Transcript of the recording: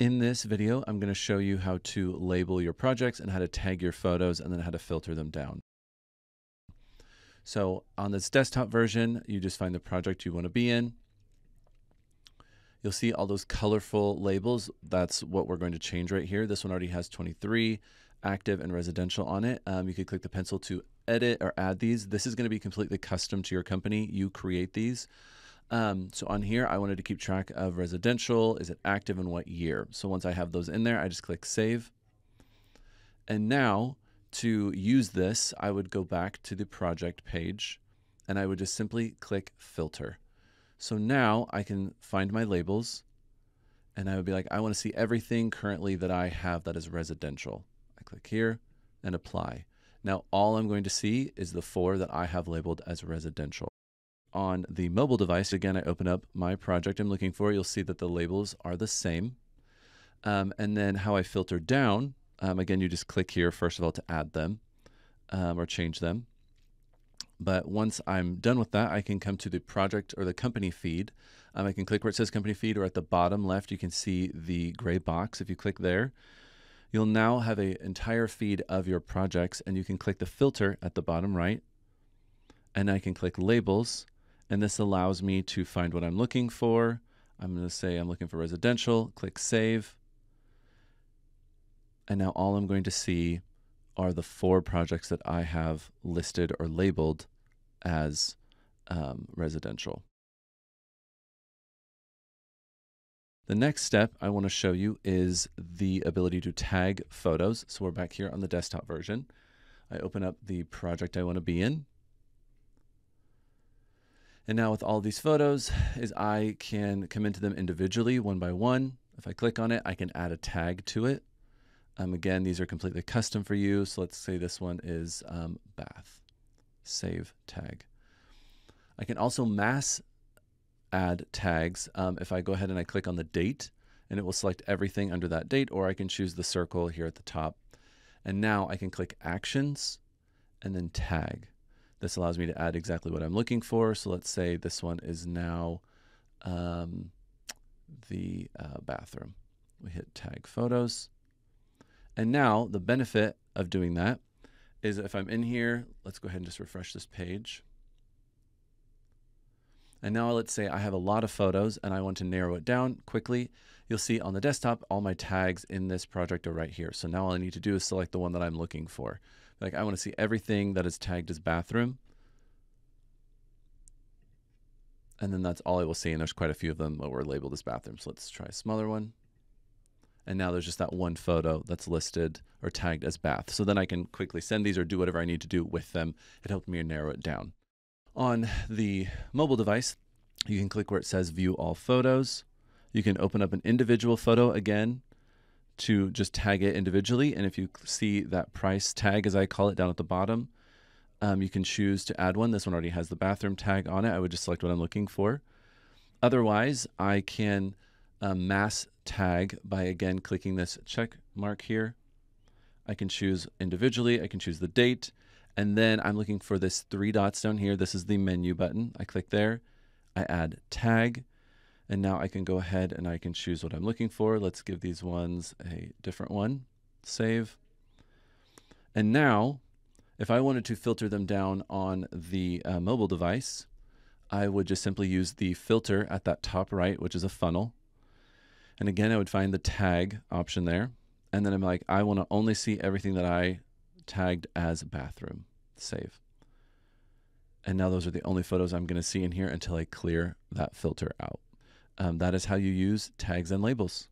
In this video, I'm going to show you how to label your projects and how to tag your photos and then how to filter them down. So on this desktop version, you just find the project you want to be in. You'll see all those colorful labels. That's what we're going to change right here. This one already has 23 active and residential on it. Um, you could click the pencil to edit or add these. This is going to be completely custom to your company. You create these. Um, so on here, I wanted to keep track of residential. Is it active and what year? So once I have those in there, I just click save. And now to use this, I would go back to the project page and I would just simply click filter. So now I can find my labels and I would be like, I want to see everything currently that I have that is residential. I click here and apply. Now all I'm going to see is the four that I have labeled as residential. On the mobile device, again, I open up my project I'm looking for. You'll see that the labels are the same. Um, and then how I filter down, um, again, you just click here, first of all, to add them um, or change them. But once I'm done with that, I can come to the project or the company feed. Um, I can click where it says company feed, or at the bottom left, you can see the gray box. If you click there, you'll now have an entire feed of your projects, and you can click the filter at the bottom right, and I can click labels, and this allows me to find what I'm looking for. I'm going to say I'm looking for residential, click save, and now all I'm going to see are the four projects that I have listed or labeled as um, residential. The next step I want to show you is the ability to tag photos. So we're back here on the desktop version. I open up the project I want to be in. And now with all these photos is I can come into them individually one by one. If I click on it, I can add a tag to it. Um, again, these are completely custom for you. So let's say this one is um, bath. Save tag. I can also mass add tags um, if I go ahead and I click on the date and it will select everything under that date or I can choose the circle here at the top. And now I can click actions and then tag. This allows me to add exactly what I'm looking for. So let's say this one is now um, the uh, bathroom. We hit tag photos. And now the benefit of doing that is if I'm in here, let's go ahead and just refresh this page. And now let's say I have a lot of photos and I want to narrow it down quickly. You'll see on the desktop, all my tags in this project are right here. So now all I need to do is select the one that I'm looking for. Like I want to see everything that is tagged as bathroom. And then that's all I will see. And there's quite a few of them that were labeled as bathrooms. So let's try a smaller one. And now there's just that one photo that's listed or tagged as bath. So then I can quickly send these or do whatever I need to do with them. It helped me narrow it down. On the mobile device, you can click where it says view all photos. You can open up an individual photo again to just tag it individually. And if you see that price tag, as I call it, down at the bottom, um, you can choose to add one. This one already has the bathroom tag on it. I would just select what I'm looking for. Otherwise, I can um, mass tag by again clicking this check mark here. I can choose individually, I can choose the date, and then I'm looking for this three dots down here. This is the menu button. I click there, I add tag, and now I can go ahead and I can choose what I'm looking for. Let's give these ones a different one, save. And now, if I wanted to filter them down on the uh, mobile device, I would just simply use the filter at that top right, which is a funnel. And again, I would find the tag option there. And then I'm like, I want to only see everything that I tagged as bathroom. Save. And now those are the only photos I'm going to see in here until I clear that filter out. Um, that is how you use tags and labels.